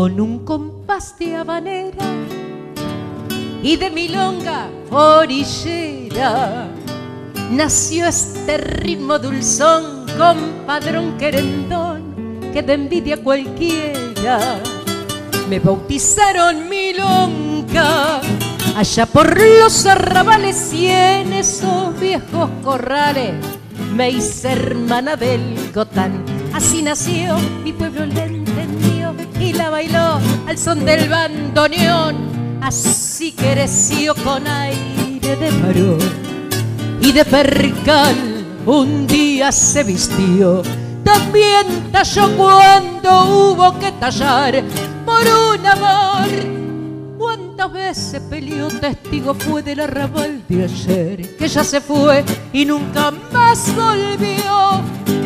con un compás de habanera y de milonga orillera. Nació este ritmo dulzón, compadrón querendón, que de envidia cualquiera. Me bautizaron milonga, allá por los arrabales y en esos viejos corrales me hice hermana del Gotán. Así nació, mi pueblo la al son del bandoneón. Así creció con aire de varón y de percal un día se vistió. También talló cuando hubo que tallar por un amor. ¿Cuántas veces peleó testigo fue del arrabal de ayer? Que ya se fue y nunca más volvió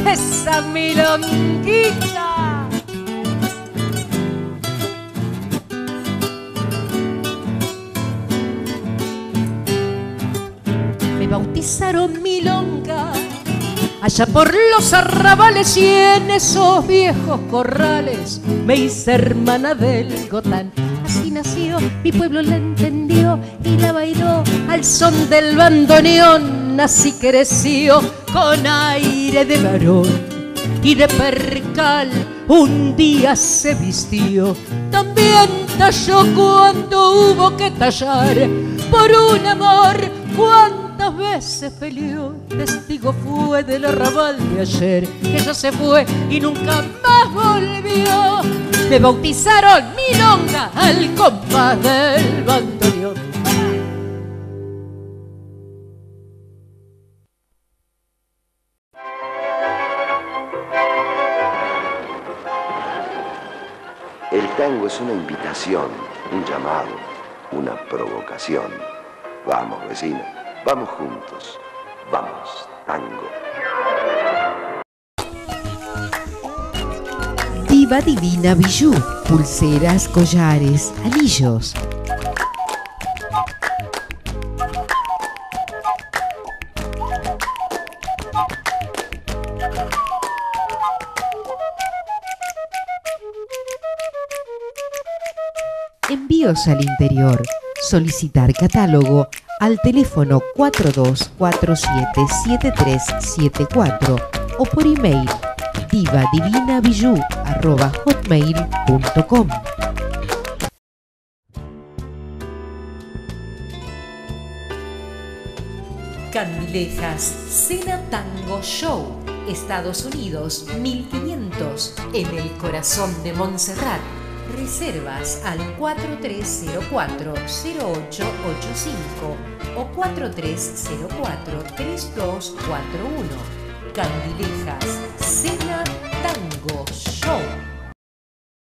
esa milonguita. Me bautizaron milonga allá por los arrabales y en esos viejos corrales me hice hermana del Gotán. Así nació, mi pueblo la entendió y la bailó al son del bandoneón. Así creció con aire de varón y de percal un día se vistió. También talló cuando hubo que tallar por un amor. ¿Cuántas veces peleó? Testigo fue del arrabal de ayer, que ya se fue y nunca más volvió. Me bautizaron milonga al compás del bandoneón. El tango es una invitación, un llamado, una provocación. Vamos, vecina, vamos juntos. Vamos, tango. Diva Divina Bijú, pulseras, collares, anillos. Envíos al interior. Solicitar catálogo al teléfono 42477374 o por email divadivinabijú.com. Candilejas Cena Tango Show, Estados Unidos 1500, en el corazón de Montserrat. Reservas al 4304-0885 o 4304-3241. Candilejas Cena Tango Show.